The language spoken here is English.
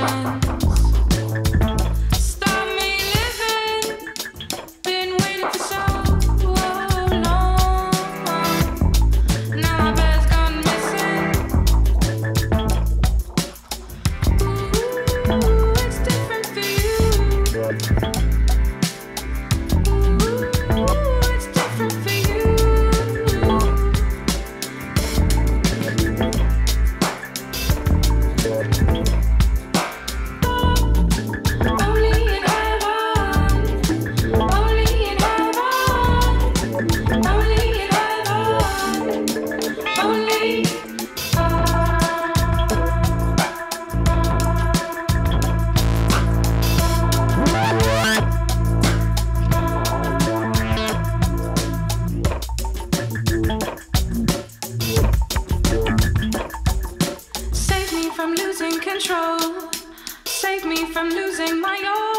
ocean. control. Save me from losing my own.